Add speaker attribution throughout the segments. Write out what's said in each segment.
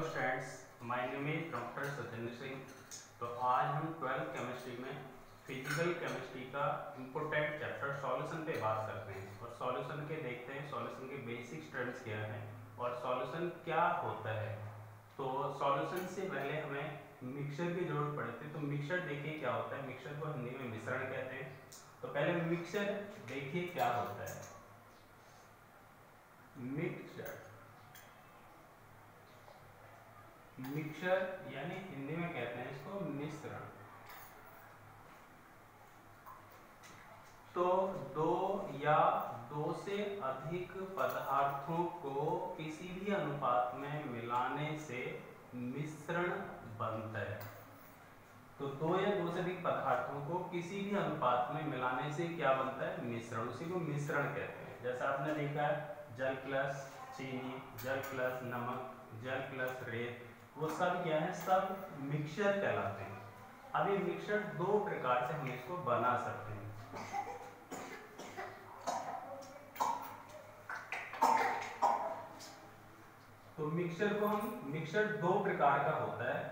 Speaker 1: Hello students my name is doctor Satyendra Singh तो आज हम ट्वेल्थ केमिस्ट्री में फ़िज़िकल केमिस्ट्री का इम्पोर्टेंट चैप्टर सॉल्यूशन पे बात करते हैं। और सॉल्यूशन के देखते हैं सॉल्यूशन के बेसिक स्टड्स क्या हैं और सॉल्यूशन क्या होता है। तो सॉल्यूशन से पहले हमें मिक्सचर की ज़रूरत पड़ती है। तो मिक्सचर देखिए क्या होता है। मिक्सचर को हिंदी में मिश्रण कहते हैं। तो पहले मिक्सर देखिए क्या होता है। मिक्सचर मिक्सचर यानी हिंदी में कहते हैं इसको मिश्रण। तो दो या दो से अधिक पदार्थों को किसी भी अनुपात में मिलाने से मिश्रण बनता है। तो दो या दो से अधिक पदार्थों को किसी भी अनुपात में मिलाने से क्या बनता है? मिश्रण। उसी को मिश्रण कहते हैं। जैसा आपने देखा है, जल प्लस चीनी, जल प्लस नमक, जल प्लस रेत वो सब क्या है? सब मिक्सचर कहलाते हैं। अब ये मिक्सचर दो प्रकार से हम इसको बना सकते हैं। तो मिक्सचर को हम मिक्सचर दो प्रकार का होता है।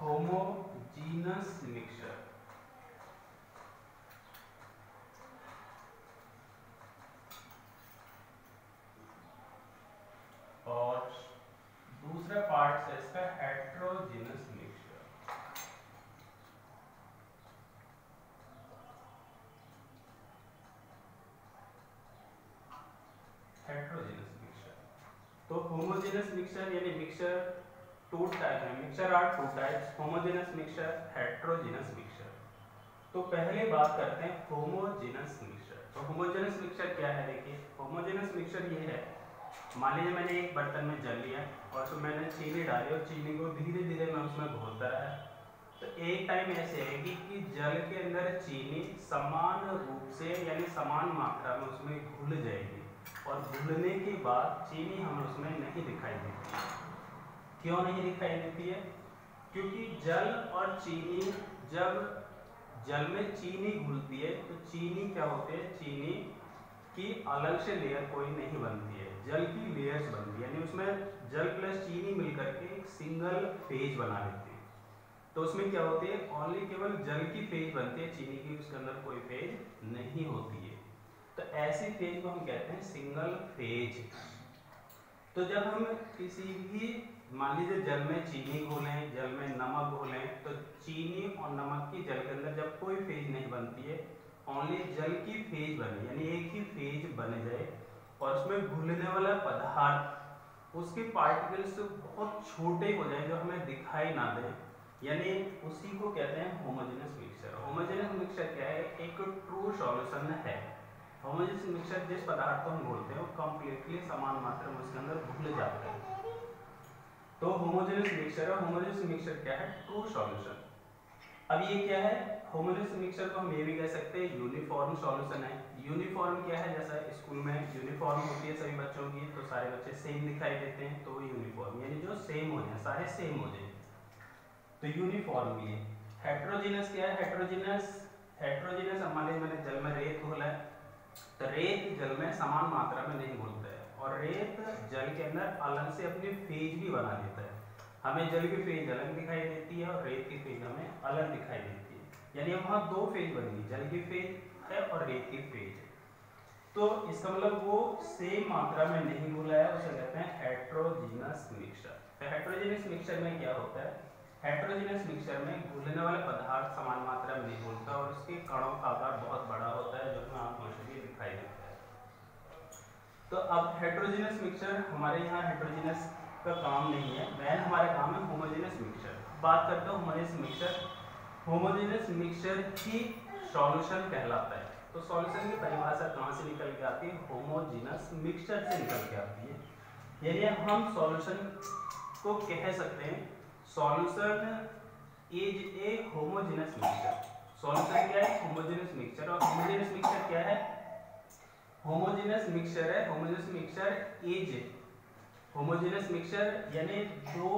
Speaker 1: होमोजीनस मिक्सचर दूसरा पार्ट है इसका हेट्रोजिनस मिक्सचर हेट्रोजिनस मिक्सचर तो होमोजेनस मिक्सचर यानी मिक्सचर टू टाइप है mixture are two types homogeneous mixture heterogeneous mixture तो पहले बात करते हैं होमोजेनस मिक्सचर तो होमोजेनस मिक्सचर क्या है देखिए? होमोजेनस मिक्सचर ये है। मान लीजिए मैंने एक बर्तन में जल लिया और उसमें मैंने चीनी डाली और चीनी को धीरे धीरे मैं उसमें घोलता रहा। तो एक टाइम ऐसे आएगी कि जल के अंदर चीनी समान रूप से यानी समान मात्रा में उसमें घुल जाएगी। और घुलने के बाद चीनी हमें उसमें नहीं दिखाई देती क्यों नहीं दिखाई देती है? क्योंकि जल और चीनी, जब जल में चीनी घुलती है तो चीनी क्या होती है? चीनी की अलग से लेयर कोई नहीं बनती है। जल की लेयर्स बनती है। यानी उसमें जल प्लस चीनी मिलकर के एक सिंगल फ़ेज़ बना लेते हैं। तो उसमें क्या होती है? ओनली केवल जल की फ़ेज़ बनती है। चीनी की उसके अंदर कोई फ़ेज़ नहीं होती है। तो ऐसी फ़ेज़ को हम कहते हैं सिंगल फ़ेज़। तो जब हम किसी भी, मान लीजिए जल में चीनी घोलें, जल में नमक घोलें तो चीनी और नमक की जल के अंदर जब कोई फ़ेज़ नहीं बनती है ओनली जल की फ़ेज़ बने, यानी एक ही फ़ेज़ बन जाए, और उसमें घुलने वाला पदार्थ, उसके पार्टिकल्स बहुत छोटे हो जाए जो हमें दिखाई ना दे। यानी उसी को कहते हैं होमोजेनस मिक्सचर होमोजेनस मिक्सचर क्या है? एक ट्रू सॉल्यूशन है। होमोजेनस मिक्सचर जिस पदार्थ को हम बोलते हैं, वो कंप्लीटली समान मात्रा में उसके अंदर घुल जाता है। तो होमोजेनस मिक्सचर है। होमोजेनस मिक्सचर क्या है? ट्रू सॉल्यूशन अब ये क्या है? होमोजेनस मिक्सचर को हम ये भी कह सकते हैं यूनिफॉर्म सॉल्यूशन है। यूनिफॉर्म क्या है? जैसा स्कूल में यूनिफॉर्म होती है सभी बच्चों की तो सारे बच्चे सेम दिखाई देते हैं तो यूनिफॉर्म यानी जो सेम हो जाए, सारे सेम हो जाए। तो यूनिफॉर्म ये। हेट्रोजिनस क्या है? हेट्रोजिनस मान लीजिए मैंने जल में रेत घोला है। रेत जल में समान मात्रा में नहीं घुलता है और रेत जल के अंदर अलग से अपनी फ़ेज़ भी बना लेता है। हमें जल की फ़ेज़ अलग दिखाई देती है और रेत की फ़ेज़ हमें अलग दिखाई देती है। यानी वहाँ दो फ़ेज़ बनेगी जल की फ़ेज़ है और रेत की फ़ेज़ तो इसका मतलब वो सेम मात्रा में नहीं घुला है, उसे कहते हैं हेट्रोजीनस मिक्सचर तो हेट्रोजीनस मिक्सचर में क्या होता है? हेट्रोजीनस मिक्सचर में घुलने वाला पदार्थ समान मात्रा में नहीं घुलता और उसके कणों का आकार बहुत बड़ा होता है, जो देता है तो अब हेट्रोजीनस मिक्सचर हमारे यहाँ हेट्रोजीनस का काम नहीं है। मैन हमारा काम है होमोजेनस मिक्सचर बात करते हैं होमोजेनस मिक्सचर होमोजेनस मिक्सचर ही सॉल्यूशन कहलाता है। तो सॉल्यूशन की परिभाषा कहाँ से निकल के आती है? होमोजेनस मिक्सचर से निकल के आती है। यानी हम सॉल्यूशन को कह सकते हैं solution is a homogeneous mixture solution क्या है? होमोजेनस मिक्सचर और होमोजेनस मिक्सचर क्या है? होमोजेनस मिक्सचर है homogeneous mixture is homogeneous mixture यानी दो,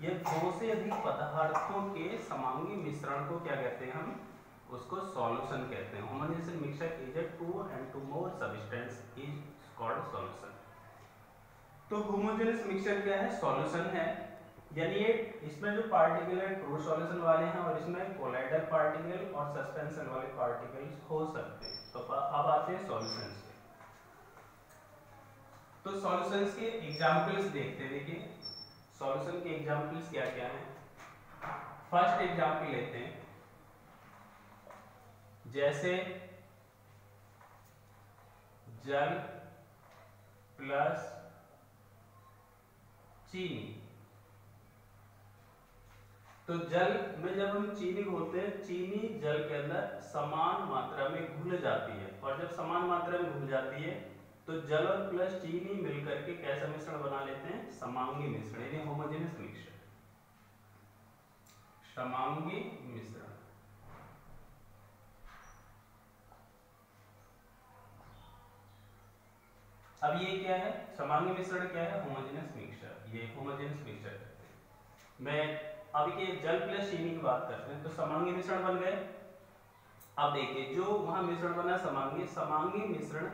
Speaker 1: या दो से अधिक पदार्थों के समांगी मिश्रण को क्या कहते हैं हम? उसको सॉल्यूशन कहते हैं। Homogeneous mixture is a two and two more substance is called solution तो होमोजेनस मिक्सचर क्या है? सॉल्यूशन है। यानी ये इसमें जो पार्टिकल है ट्रू सॉल्यूशन वाले हैं और इसमें कोलाइडल पार्टिकल और सस्पेंशन वाले पार्टिकल्स हो सकते हैं। तो अब आते हैं सॉल्यूशंस तो सॉल्यूशंस के एग्जांपल्स देखते हैं, देखिए। सॉल्यूशन के एग्जांपल्स क्या क्या हैं? फ़र्स्ट एग्जांपल लेते हैं। जैसे जल प्लस चीनी। तो जल में जब हम चीनी बोलते हैं, चीनी जल के अंदर समान मात्रा में घुल जाती है। और जब समान मात्रा में घुल जाती है तो जल और प्लस चीनी मिलकर के कैसा मिश्रण बना लेते हैं? समांगी मिश्रण, यानी होमोजेनस मिक्सचर समांगी मिश्रण। अब ये क्या है? समांगी मिश्रण क्या है? होमोजेनस मिक्सचर ये होमोजेनस मिक्सचर मैं अब ये जल प्लस चीनी की बात करते हैं तो समांगी मिश्रण बन गए। अब देखिए, जो वहाँ मिश्रण बना समांगी समांगी मिश्रण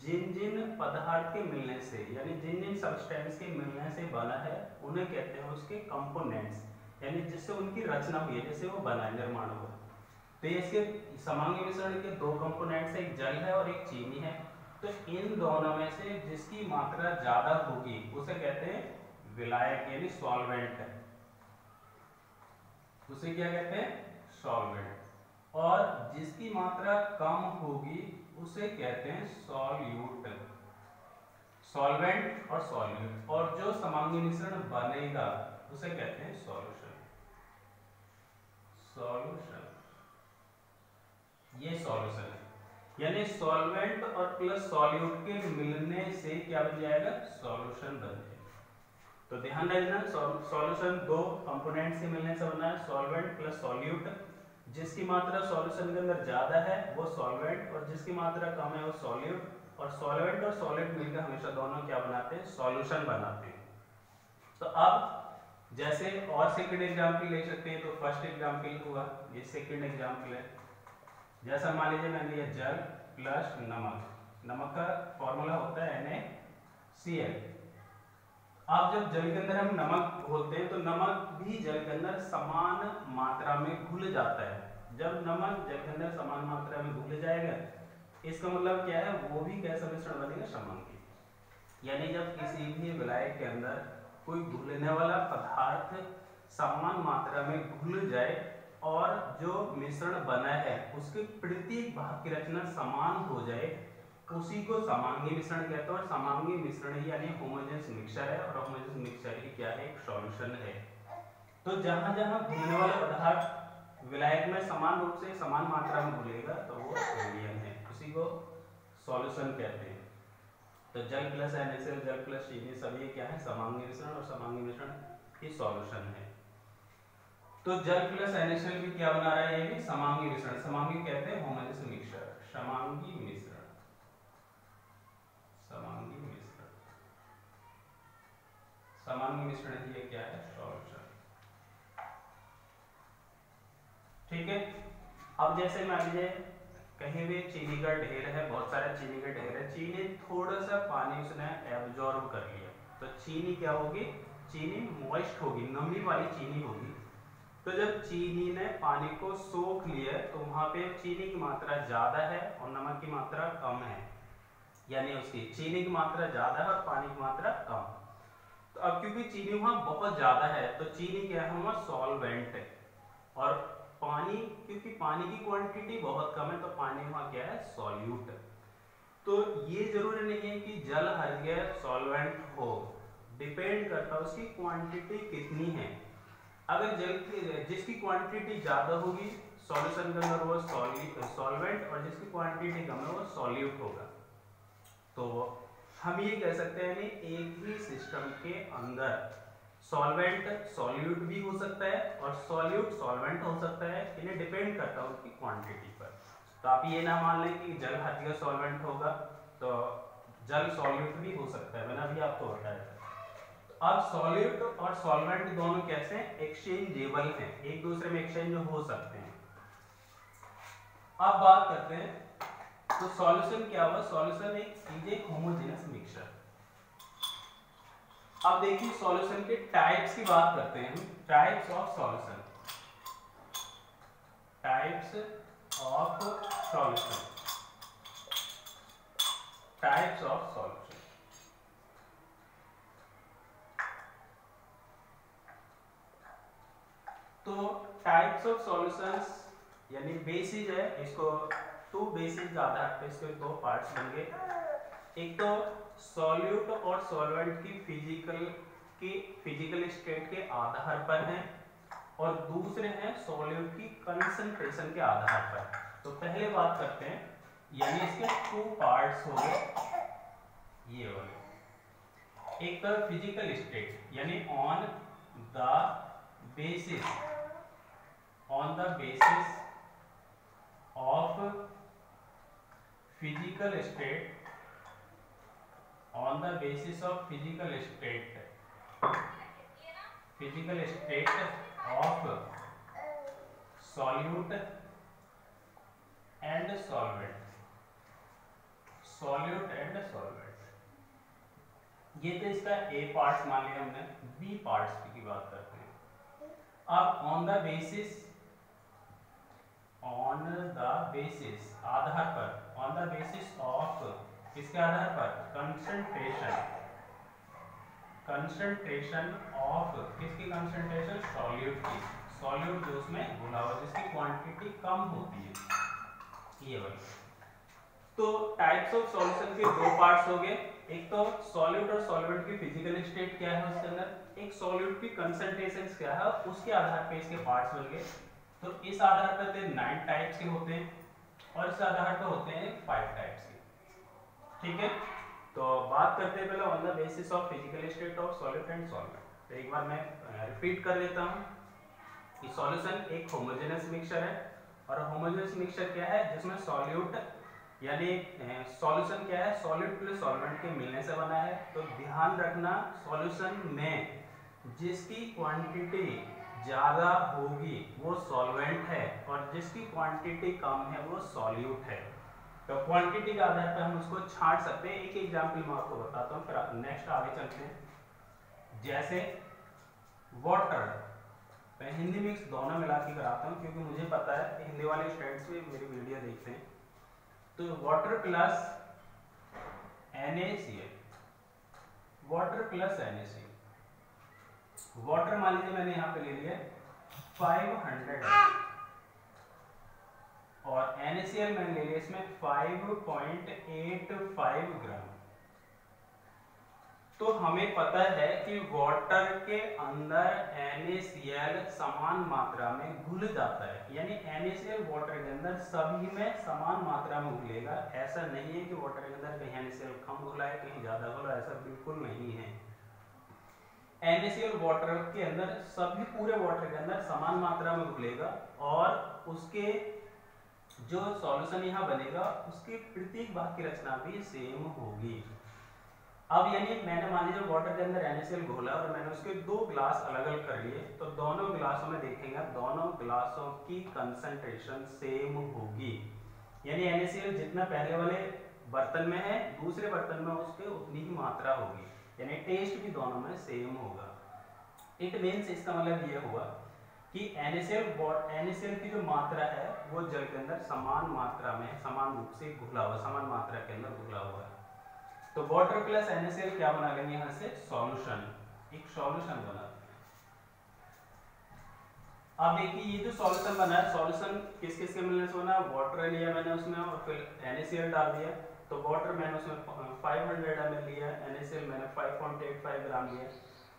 Speaker 1: जिन जिन पदार्थ के मिलने से, यानी जिन जिन सब्सटेंस के मिलने से बना है, उन्हें कहते हैं उसके कंपोनेंट्स यानी जिससे उनकी रचना हुई है, जैसे वो बना है निर्माण हुआ तो इसके समांगी मिश्रण के दो कंपोनेंट्स एक जल है और एक चीनी है। तो इन दोनों में से जिसकी मात्रा ज़्यादा होगी, उसे कहते हैं विलायक, यानी सॉल्वेंट उसे क्या कहते हैं? सॉल्वेंट और जिसकी मात्रा कम होगी उसे कहते हैं सॉल्यूट सॉल्वेंट और सॉल्यूट और जो समांगी मिश्रण बनेगा, उसे कहते हैं सॉल्यूशन सॉल्यूशन ये सॉल्यूशन है। यानी सॉल्वेंट और प्लस सॉल्यूट के मिलने से क्या बन जाएगा? सॉल्यूशन बन जाएगा। तो ध्यान रखना सॉल्यूशन दो कंपोनेंट से मिलने से बना है। सॉल्वेंट प्लस सॉल्यूट जिसकी मात्रा सॉल्यूशन के अंदर ज़्यादा है, वो सॉल्वेंट और जिसकी मात्रा कम है, वो सॉल्यूट और सॉल्वेंट और सॉलिड मिलकर हमेशा दोनों क्या बनाते हैं? सॉल्यूशन बनाते हैं। तो अब, जैसे और सेकंड एग्जांपल ले सकते हैं तो फ़र्स्ट एग्जांपल हुआ, ये सेकंड एग्जांपल है। जैसा मान लीजिए मैंने लिया जल प्लस नमक। नमक का फॉर्मूला होता है NaCl अब जब जल के अंदर हम नमक घोलते हैं तो नमक भी जल के अंदर समान मात्रा में घुल जाता है। जब नमक जल के अंदर समान मात्रा में घुल जाएगा, इसका मतलब क्या है? वो भी कैसा मिश्रण बनेगा? समांगी यानी जब किसी भी विलायक के अंदर कोई घुलने वाला पदार्थ समान मात्रा में घुल जाए और जो मिश्रण बना है, उसके प्रत्येक भाग की रचना समान हो जाए, उसी को समांगी मिश्रण कहते हैं। और समांगी मिश्रण यानी होमोजेनस मिक्सचर है और होमोजेनस मिक्सचर ही क्या है? एक सॉल्यूशन है। तो जहाँ जहाँ घुलने वाला पदार्थ विलायक में समान रूप से समान मात्रा में घुलेगा तो वो सोडियम है। उसी को सॉल्यूशन कहते हैं। तो जल प्लस NaCl, जल प्लस चीनी सब ये क्या है? समांगी मिश्रण और समांगी मिश्रण ही सॉल्यूशन है। तो जल प्लस NaCl भी क्या बना रहा है? ये भी समांगी मिश्रण। समांगी कहते हैं होमोजेनस मिक्सचर समांगी मिश्रण। समांगी मिश्रण। समांगी मिश्रण ये क्या है? सॉल्यूशन ठीक है? अब जैसे मान लीजिए, कहीं भी चीनी का ढेर है, बहुत सारा चीनी का ढेर है, चीनी थोड़ा सा पानी उसने एब्जॉर्ब कर लिया। तो चीनी क्या होगी? चीनी मॉइस्ट होगी, नमी वाली चीनी होगी। तो जब चीनी ने पानी को सोख लिया तो वहाँ पे चीनी की मात्रा ज़्यादा है और नमक की मात्रा कम है। यानी उसकी चीनी की मात्रा ज़्यादा है और पानी की मात्रा कम। तो अब क्योंकि चीनी वहाँ बहुत ज़्यादा है तो चीनी क्या है? वहाँ सॉल्वेंट है। और पानी, क्योंकि पानी की क्वांटिटी बहुत कम है तो पानी वहाँ क्या है? सॉल्यूट तो ये ज़रूरी नहीं है कि जल हर जगह सॉल्वेंट हो। डिपेंड करता है उसकी क्वांटिटी कितनी है। अगर जल की, जिसकी क्वांटिटी ज़्यादा होगी सॉल्यूशन के अंदर वो सॉल्वेंट और जिसकी क्वांटिटी कम है वो सॉल्यूट होगा। तो हम ये कह सकते हैं एक ही सिस्टम के अंदर सॉल्वेंट सॉल्यूट भी हो सकता है और सॉल्यूट सॉल्वेंट हो सकता है, इन्हें डिपेंड करता है उसकी क्वांटिटी पर। तो आप ये ना मान लें कि जल हर जगह सॉल्वेंट होगा तो जल सॉल्यूट भी हो सकता है, मैंने अभी आपको बताया तो अब सॉल्यूट और सॉल्वेंट दोनों कैसे एक्सचेंजेबल हैं, एक दूसरे में एक्सचेंज हो सकते हैं। अब बात करते हैं तो सॉल्यूशन क्या हुआ? सॉल्यूशन एक सीधे होमोजेनस मिक्सचर अब देखिए सॉल्यूशन के टाइप्स की बात करते हैं types of solution types of solution types of solution तो टाइप्स ऑफ़ सॉल्यूशंस यानी बेसिस है, इसको टू बेसिस पे इसके दो पार्ट्स बन एक तो सॉल्यूट और सॉल्वेंट की फ़िज़िकल के फ़िज़िकल स्टेट के आधार पर है और दूसरे हैं सॉल्यूट की कंसंट्रेशन के आधार पर। तो पहले बात करते हैं, यानी इसके टू पार्ट्स हो गए, ये वाले। एक तो फ़िज़िकल स्टेट यानी on the basis on the basis of physical state on the basis of physical state physical state of solute and solvent solute and solvent ये तो इसका ए पार्ट्स मान लिया हमने बी पार्ट्स की बात करते हैं अब on the basis on the basis आधार पर ऑन द बेसिस ऑफ़ किसके आधार पर? कंसंट्रेशन कंसंट्रेशन ऑफ़ किसकी कंसंट्रेशन सॉल्यूट की। सॉल्यूट जो उसमें घुला हुआ जिसकी क्वांटिटी कम होती है। ये वाली। तो टाइप्स ऑफ़ सॉल्यूशन के दो पार्ट्स हो गए। एक तो सॉल्यूट और सॉल्वेंट की फ़िज़िकल स्टेट क्या है उसके अंदर? एक सॉल्यूट की कंसंट्रेशन क्या है, उसके आधार पे इसके पार्ट्स बन गए। तो इस आधार पर नाइन टाइप्स के होते हैं और इस आधार पर होते हैं फाइव टाइप्स ठीक है? तो बात करते हैं पहले on the basis of physical state of solid and solvent तो एक बार मैं रिपीट कर लेता हूँ कि सॉल्यूशन एक होमोजेनस मिक्सचर है और होमोजेनस मिक्सचर क्या है? जिसमें सॉल्यूट यानी सॉल्यूशन क्या है? सॉलिड प्लस सॉल्वेंट के मिलने से बना है। तो ध्यान रखना सॉल्यूशन में जिसकी क्वांटिटी ज़्यादा होगी वो सॉल्वेंट है और जिसकी क्वांटिटी कम है वो सॉल्यूट है। तो क्वांटिटी के आधार पर हम उसको छाट सकते हैं। एक एग्जांपल मैं आपको बताता हूँ, फिर नेक्स्ट आगे चलते हैं। जैसे वाटर मैं हिंदी मिक्स दोनों मिला के कराता हूँ, क्योंकि मुझे पता है, हिंदी वाले स्टूडेंट्स भी मेरी वीडियो देखते हैं। तो water plus NaCl water plus NaCl water मान लीजिए मैंने यहाँ पे ले लिया 500 और NaCl मैंने ले लिया इसमें 5.85 ग्राम। तो हमें पता है कि वाटर के अंदर NaCl समान मात्रा में घुल जाता है। यानी NaCl वाटर के अंदर सभी में समान मात्रा में घुलेगा। ऐसा नहीं है कि वाटर के अंदर कहीं NaCl कम घुला है, कहीं ज़्यादा घुला ऐसा बिल्कुल नहीं है। NaCl वाटर के अंदर सभी पूरे वाटर के अंदर समान मात्रा में घुलेगा और उसके जो सॉल्यूशन यहाँ बनेगा, उसके प्रत्येक भाग की रचना भी सेम होगी। अब यानी मैंने मान लीजिए वाटर के अंदर NaCl घोला और मैंने उसके दो ग्लास अलग अलग कर लिए तो दोनों ग्लासों में देखेंगे दोनों ग्लासों की कंसंट्रेशन सेम होगी। यानी NaCl जितना पहले वाले बर्तन में है, दूसरे बर्तन में उसके उतनी ही मात्रा होगी। यानी टेस्ट भी दोनों में सेम होगा। इट मीन्स इसका मतलब ये हुआ कि NaCl NaCl की जो मात्रा है, वो जल के अंदर समान मात्रा में, समान रूप से घुला हुआ, समान मात्रा के अंदर घुला हुआ है। तो वाटर प्लस NaCl क्या बना लेंगे यहाँ से? सॉल्यूशन एक सॉल्यूशन बना। अब देखिए, ये जो सॉल्यूशन बना है सॉल्यूशन किस किस के मिलने से बना वाटर लिया मैंने उसमें और फिर NaCl डाल दिया। तो वाटर मैंने उसमें 500 ml लिया NaCl मैंने 5.85 ग्राम लिया।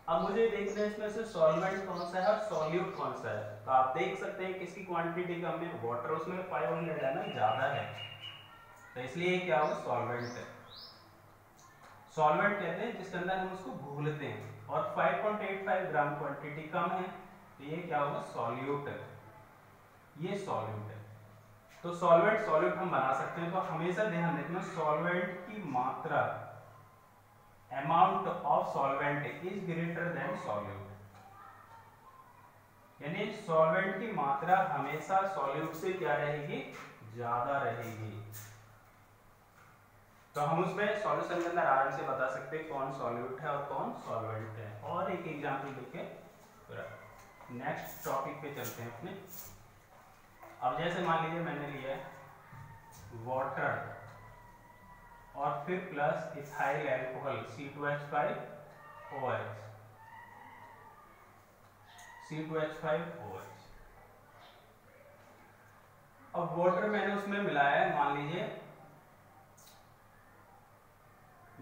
Speaker 1: अब मुझे देखना है इसमें से सॉल्वेंट कौन सा है सॉल्यूट कौन सा है। तो आप देख सकते हैं किसकी क्वांटिटी कम है वाटर उसमें 500 है ना, ज़्यादा है। तो इसलिए क्या होगा सॉल्वेंट है। सॉल्वेंट कहते हैं जिसके अंदर हम उसको घोलते हैं और 5.85 ग्राम क्वांटिटी कम है। तो ये क्या होगा सॉल्यूट है। ये सॉल्यूट है। तो सॉल्वेंट सॉल्यूट हम बना सकते हैं। तो हमेशा ध्यान रखना सॉल्वेंट की मात्रा amount of solvent is greater than solute. यानी सॉल्वेंट की मात्रा हमेशा सॉल्यूट से क्या रहेगी? ज़्यादा रहेगी। तो हम उसमें सॉल्यूशन के अंदर आराम से बता सकते हैं कौन सॉल्यूट है और कौन सॉल्वेंट है। और एक एग्ज़ाम्पल देखे। नेक्स्ट टॉपिक पे चलते हैं अपने। अब जैसे मान लीजिए मैंने लिया है वाटर और फिर plus ethyl alcohol C two H five O H C two H five O H अब वाटर मैंने उसमें मिलाया है, मान लीजिए।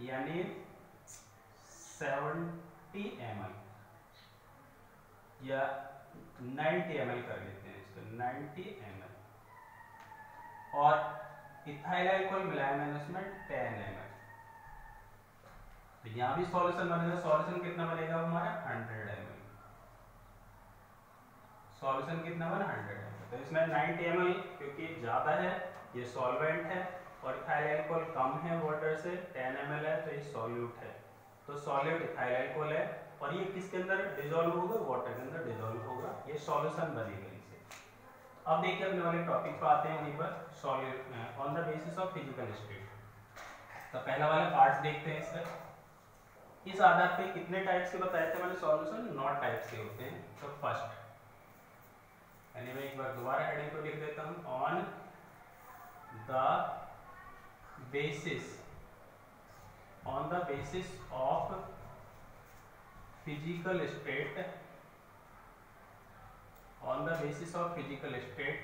Speaker 1: यानी सेवेंटी एम या नाइन्टी एम कर लेते हैं इसको नाइन्टी एम और इथाइल अल्कोहल मिलाया मैंने उसमें टेन एम तो यहाँ भी सॉल्यूशन बनेगा। सॉल्यूशन कितना बनेगा हमारा? हंड्रेड एम सॉल्यूशन कितना बना? हंड्रेड एम तो इसमें नाइन्टी एम क्योंकि ज़्यादा है, ये सॉल्वेंट है और इथाइल अल्कोहल कम है वाटर से 10 एम है तो ये सॉल्यूट है। तो सॉल्यूट इथाइल अल्कोहल है और ये किसके अंदर डिजोल्व होगा? वाटर के अंदर डिजोल्व होगा। ये सॉल्यूशन बनेगा। अब देखिए अपने वाले टॉपिक पर आते हैं वहीं पर solute on the basis of physical state तो पहला वाला पार्ट देखते हैं इसका इस आधार पे कितने टाइप्स के बताए थे मैंने? सॉल्यूशन नौ टाइप्स के होते हैं। तो फ़र्स्ट यानी मैं एक बार दोबारा हेडिंग को लिख देता हूँ। On the basis on the basis of physical state on the basis of physical state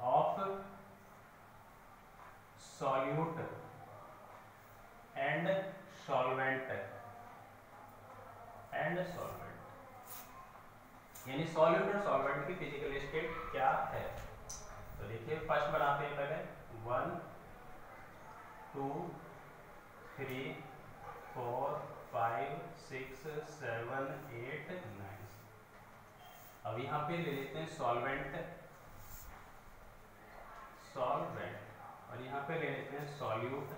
Speaker 1: of solute and solvent. And solvent. यानी सॉल्यूट और सॉल्वेंट की फ़िज़िकल स्टेट क्या है? तो देखिए फ़र्स्ट बनाते हैं पहले one two three four five six seven eight nine अब यहाँ पे ले लेते हैं सॉल्वेंट सॉल्वेंट और यहाँ पे ले लेते हैं सॉल्यूट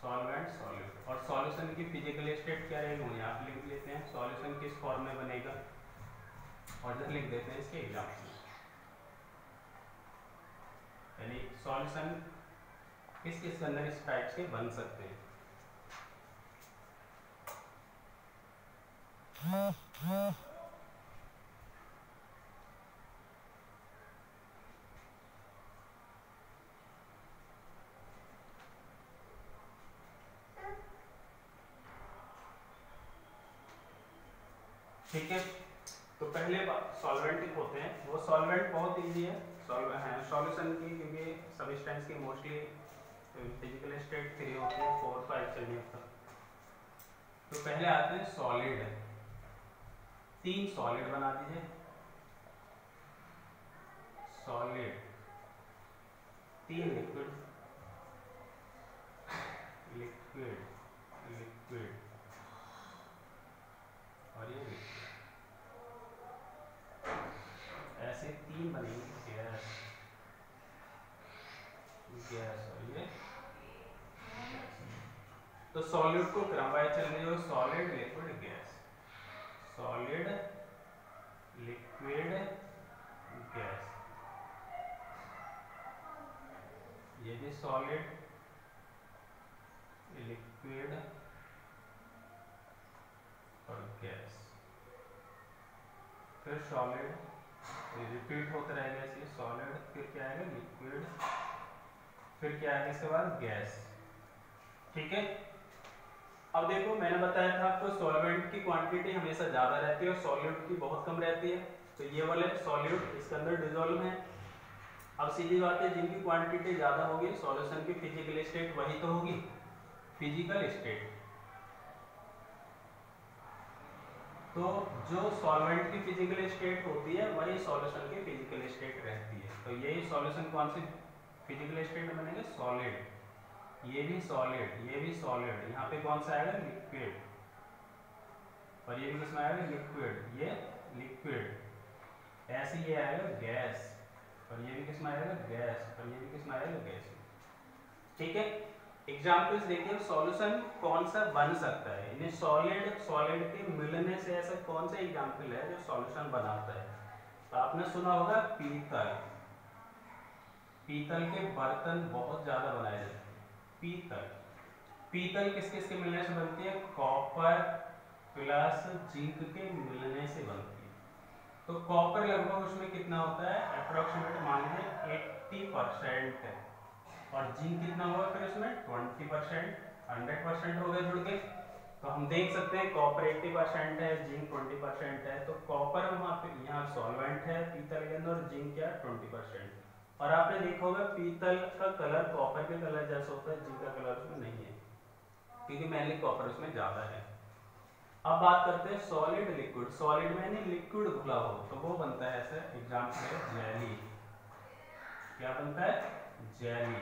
Speaker 1: सॉल्वेंट सॉल्यूट और सॉल्यूशन की फ़िज़िकल स्टेट क्या रहेगी? यहाँ पे लिख लेते हैं सॉल्यूशन किस फॉर्म में बनेगा? और इधर लिख देते हैं इसके एग्ज़ाम्पल यानी सॉल्यूशन किस किस अंदर इस टाइप के बन सकते हैं? ठीक है? तो पहले सॉल्वेंट होते हैं। वो सॉल्वेंट बहुत इजी है। सॉल्यूशन की, क्योंकि सबिस्टेंस की मोस्टली फ़िज़िकल स्टेट थ्री होती है फोर फाइव चलिए तो पहले आते हैं सॉलिड तीन सॉलिड बना दीजिए। सॉलिड तीन लिक्विड लिक्विड और ये ऐसे तीन बनेंगे गैस और ये तो सॉलिड को क्रम वाइज चलने जो solid liquid gas solid liquid gas ये भी सॉलिड लिक्विड और गैस फिर सॉलिड रिपीट होता रहेगा इसलिए सॉलिड फिर क्या आएगा? लिक्विड फिर क्या है इसके बाद गैस ठीक है? अब देखो, मैंने बताया था आपको सॉल्वेंट की क्वांटिटी हमेशा ज़्यादा रहती है और सॉल्यूट की बहुत कम रहती है। तो ये वाले सॉल्यूट इसके अंदर डिजोल्व है। अब सीधी बात है, जिनकी क्वांटिटी ज़्यादा होगी सॉल्यूशन की फ़िज़िकल स्टेट वही तो होगी। फ़िज़िकल स्टेट तो जो सॉल्वेंट की फ़िज़िकल स्टेट होती है, वही सॉल्यूशन की फ़िज़िकल स्टेट रहती है। तो यही सॉल्यूशन कौन सी फ़िज़िकल स्टेट बनेगा? सॉलिड ये भी सॉलिड ये भी सॉलिड यहाँ पे कौन सा आएगा? लिक्विड और ये भी किसमें आएगा? लिक्विड ये लिक्विड ऐसे ये आएगा गैस और ये भी किसमें आएगा? गैस और ये भी किसमें आएगा? गैस ठीक है? एग्जाम्पल्स देखिए सॉल्यूशन कौन सा बन सकता है? इन्हें सॉलिड सॉलिड के मिलने से ऐसा कौन सा एग्ज़ाम्पल है जो सॉल्यूशन बनाता है? तो आपने सुना होगा पीतल. पीतल के बर्तन बहुत ज़्यादा बनाए जाते हैं। पीतल। पीतल किस किस के मिलने से बनती है? कॉपर प्लस जिंक के मिलने से बनती है। तो कॉपर लगभग उसमें कितना होता है? अप्रोक्सीमेट मान लीजिए एट्टी परसेंट और जिंक कितना होगा फिर उसमें? ट्वेंटी परसेंट, हंड्रेड परसेंट हो गए जुड़ के तो हम देख सकते हैं कॉपर 80 परसेंट है, जिंक 20 परसेंट है। तो कॉपर वहाँ पे, यहाँ सॉल्वेंट है पीतल के अंदर, और जिंक क्या? 20 परसेंट और आपने देखा होगा पीतल का कलर कॉपर के कलर जैसा होता है जिंक का कलर उसमें नहीं है, क्योंकि मेनली कॉपर उसमें ज़्यादा है। अब बात करते हैं सॉलिड लिक्विड सॉलिड में यानी लिक्विड घुला हो तो वो बनता है ऐसे एग्ज़ाम्पल है जेली क्या बनता है? जेली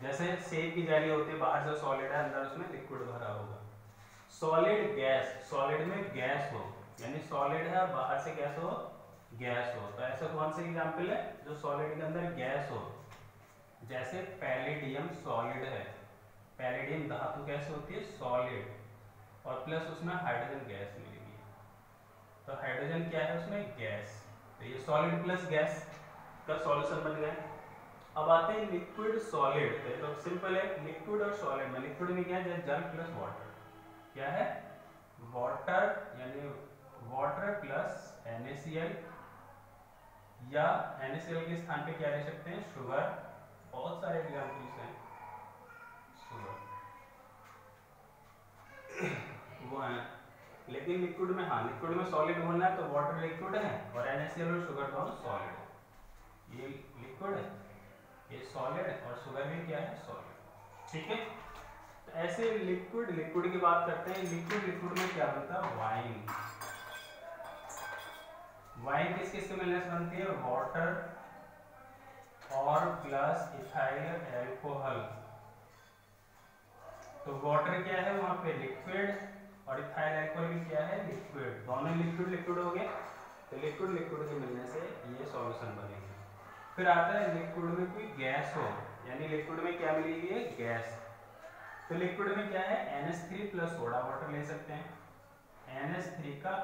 Speaker 1: जैसे सेब की जेली होती है, बाहर से सॉलिड है, अंदर उसमें लिक्विड भरा होगा। सॉलिड गैस सॉलिड में गैस हो, यानी सॉलिड है बाहर से गैस हो गैस हो। तो ऐसा कौन सा एग्ज़ाम्पल है? जो सॉलिड के अंदर गैस हो। जैसे पैलेडियम सॉलिड है। पैलेडियम धातु कैसे होती है सॉलिड और प्लस उसमें हाइड्रोजन गैस मिलेगी। तो हाइड्रोजन क्या है उसमें? गैस। तो ये सॉलिड प्लस गैस का सॉल्यूशन बन गया। अब आते हैं लिक्विड सॉलिड तो सिंपल है लिक्विड और सॉलिड में। लिक्विड में क्या है? जल प्लस वाटर क्या है? वाटर यानी वाटर प्लस NaCl या NaCl के स्थान पे क्या ले सकते हैं? शुगर। बहुत सारे एग्जाम्पल्स हैं। शुगर। वो है। लेकिन लिक्विड में हाँ लिक्विड में सॉलिड होना है तो वाटर लिक्विड है और NaCl और शुगर दोनों सॉलिड है। ये लिक्विड है, ये सॉलिड है और शुगर भी क्या है? सॉलिड ठीक है? तो ऐसे लिक्विड लिक्विड की बात करते हैं। लिक्विड लिक्विड में क्या बनता है? वाइन वाइन किस किस के मिलने से बनती है? वाटर और प्लस इथाइल एल्कोहल तो वाटर क्या है? वहाँ पे लिक्विड और इथाइल अल्कोहल भी क्या है? लिक्विड दोनों लिक्विड लिक्विड हो गए। तो लिक्विड लिक्विड के मिलने से ये सॉल्यूशन बनेगा। फिर आता है लिक्विड में कोई गैस हो। यानी लिक्विड में क्या मिलेगी? गैस तो लिक्विड में क्या है? N S three plus soda water ले सकते हैं। एन एस थ्री का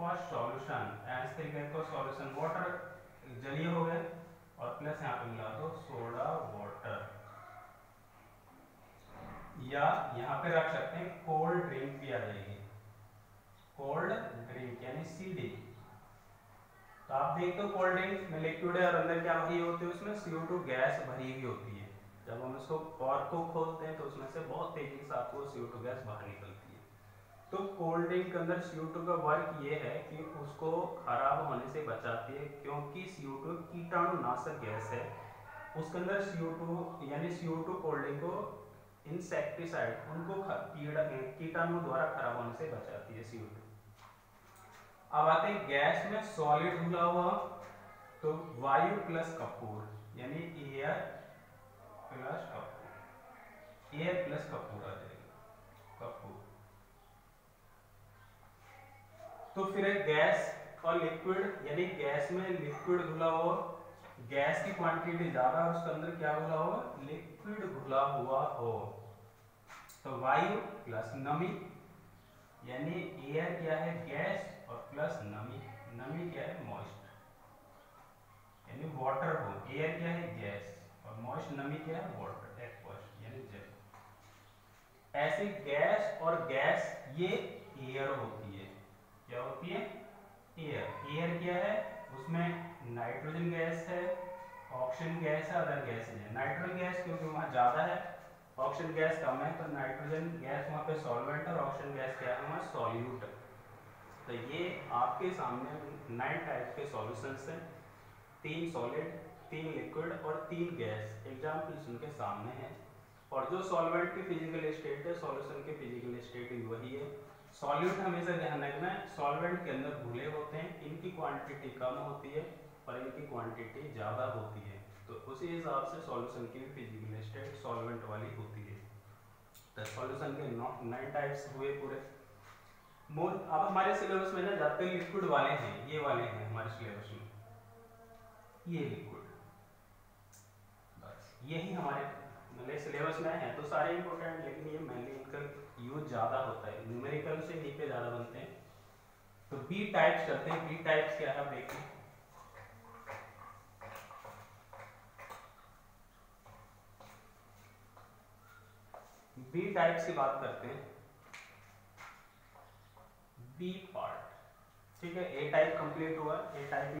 Speaker 1: एक्वा सॉल्यूशन NH3 का एक्वा सॉल्यूशन वाटर जलीय हो गए और प्लस यहाँ पे मिला दो सोडा वाटर या यहाँ पे रख सकते हैं कोल्ड ड्रिंक भी आ जाएगी। कोल्ड ड्रिंक यानी सीडी तो आप देखते हो कोल्ड ड्रिंक में लिक्विड है और अंदर क्या भरी होती है, उसमें CO2 गैस भरी हुई होती है। जब हम उसको कॉर्क को खोलते हैं तो उसमें से बहुत तेज़ी से आपको CO2 गैस बाहर निकलती है। तो कोल्ड ड्रिंक के अंदर CO2 का वर्क ये है कि उसको खराब होने से बचाती है, क्योंकि CO2 कीटाणुनाशक गैस है। उसके अंदर CO2 यानी CO2 कोल्ड ड्रिंक को इंसेक्टिसाइड उनको कीटाणु द्वारा खराब होने से बचाती है सी अब आते हैं गैस में सॉलिड घुला हुआ तो वायु प्लस कपूर, यानी एयर प्लस कपूर। एयर प्लस कपूर आ जाएगा कपूर तो फिर है गैस और लिक्विड, यानी गैस में लिक्विड घुला हुआ, गैस की क्वांटिटी ज़्यादा है, उसके अंदर क्या घुला हुआ? लिक्विड घुला हुआ हो। तो वायु प्लस नमी, यानी एयर क्या है? गैस और प्लस नमी। नमी क्या है? मॉइस्ट यानी वाटर हो। एयर क्या है? गैस। और मॉइस्ट नमी क्या है? वाटर यानी जल। ऐसे गैस और गैस, ये एयर होती क्या होती है? एयर एयर क्या है? उसमें नाइट्रोजन गैस है ऑक्सीजन गैस है अदर गैस है। नाइट्रोजन गैस क्योंकि वहाँ ज़्यादा है ऑक्सीजन गैस कम है तो नाइट्रोजन गैस वहाँ पे सॉल्वेंट और ऑक्सीजन गैस क्या है? वहाँ सॉल्यूट तो ये आपके सामने नाइन टाइप के सॉल्यूशंस हैं। तीन सॉलिड तीन लिक्विड और तीन गैस एग्जाम्पल्स उनके सामने हैं। और जो सॉल्वेंट की फ़िज़िकल स्टेट है सॉल्यूशन की फ़िज़िकल स्टेट वही है। सॉल्यूट हमेशा ध्यान रखना है। सॉल्वेंट के अंदर घुले होते हैं, इनकी क्वांटिटी कम होती है और इनकी क्वांटिटी ज़्यादा होती है। तो उसी हिसाब से सॉल्यूशन की फ़िज़िकल स्टेट सॉल्वेंट वाली होती है। तो सॉल्यूशन के नाइन टाइप्स हुए पूरे। मोर, अब हमारे सिलेबस में ना जाते लिक्विड वाले हैं, ये वाले हैं हमारे सिलेबस में। ये लिक्विड बस, यही हमारे मतलब सिलेबस में है। तो सारे इंपॉर्टेंट लेकिन ये मेनली इनका यूज़ ज़्यादा होता है। न्यूमेरिकल से ही पे ज़्यादा बनते हैं। तो बी टाइप्स करते हैं। बी टाइप्स क्या है? देखिए। बी टाइप्स की बात करते हैं। बी पार्ट ठीक है? ए टाइप कंप्लीट हुआ। ए टाइप